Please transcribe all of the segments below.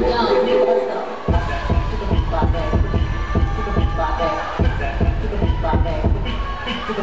No,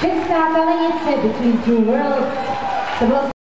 Jessica Barrietze between two worlds.